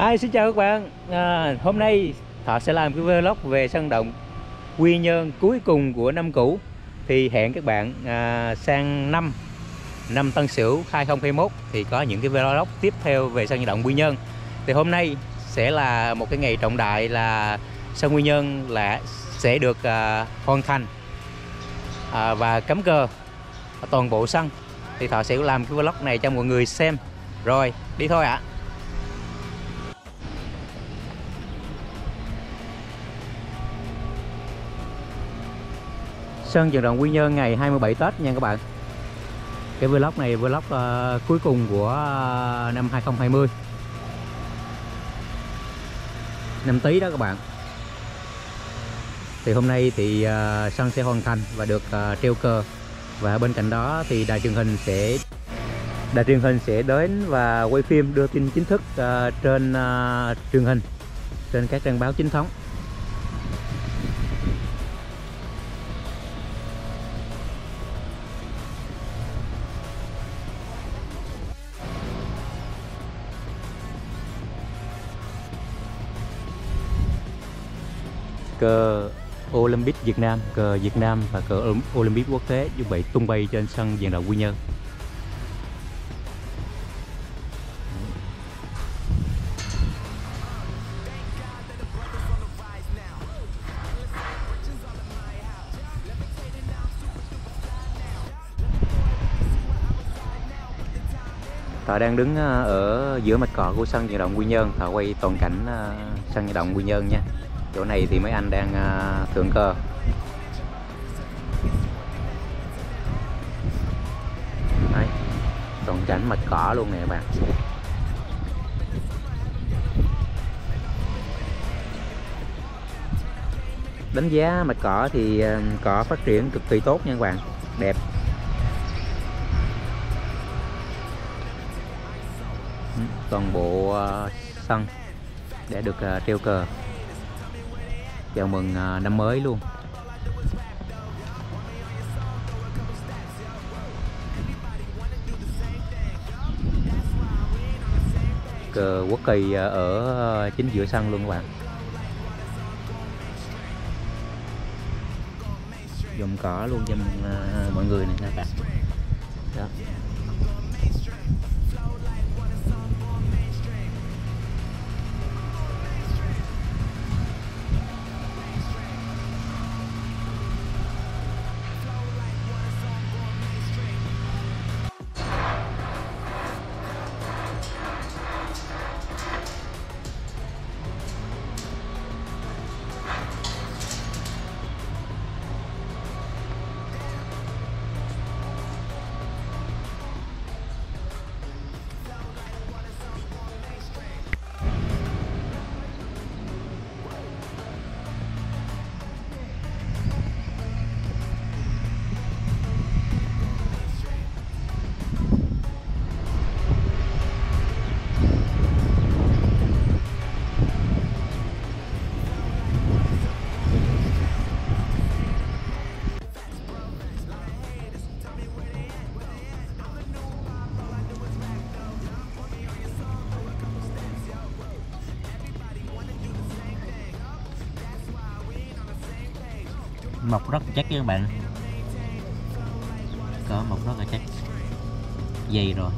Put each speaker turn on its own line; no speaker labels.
Hi, xin chào các bạn. À, Hôm nay Thọ sẽ làm cái vlog về sân động Quy Nhơn cuối cùng của năm cũ. Thì hẹn các bạn à, sang năm năm Tân Sửu 2021 Thì có những cái vlog tiếp theo về sân vận động Quy Nhơn. Thì hôm nay sẽ là một cái ngày trọng đại là sân Quy Nhơn là sẽ được à, hoàn thành. À, Và cắm cờ toàn bộ sân. Thì Thọ sẽ làm cái vlog này cho mọi người xem. Rồi, đi thôi ạ. Sân vận động Quy Nhơn ngày 27 Tết nha các bạn. Cái vlog này vlog uh, cuối cùng của uh, năm 2020 Năm Tý đó các bạn. Thì hôm nay thì ờ, uh, sân sẽ hoàn thành và được uh, treo cờ. Và bên cạnh đó thì đài truyền hình sẽ Đài truyền hình sẽ đến và quay phim đưa tin chính thức uh, trên uh, truyền hình Trên các trang báo chính thống. Cờ Olympic Việt Nam, cờ Việt Nam và cờ Olympic quốc tế như vậy tung bay trên sân vận động Quy Nhơn. Thọ đang đứng ờ, ở giữa mặt cỏ của sân vận động Quy Nhơn, Thọ quay toàn cảnh ờ, sân vận động Quy Nhơn nha chỗ này thì mấy anh đang à, uh, thượng cơ. Đấy, toàn cảnh mạch cỏ luôn nè các bạn. Đánh giá mạch cỏ thì à, cỏ phát triển cực kỳ tốt nha các bạn. Đẹp. Ừ, toàn bộ à, sân để được treo cờ chào mừng à, năm mới luôn. Cờ quốc kỳ à, ở à, chính giữa sân luôn các bạn. Dùng cỏ luôn cho mọi người này các bạn. Đó. Mọc rất chắc các bạn. Có mọc rất là chắc. Dày rồi.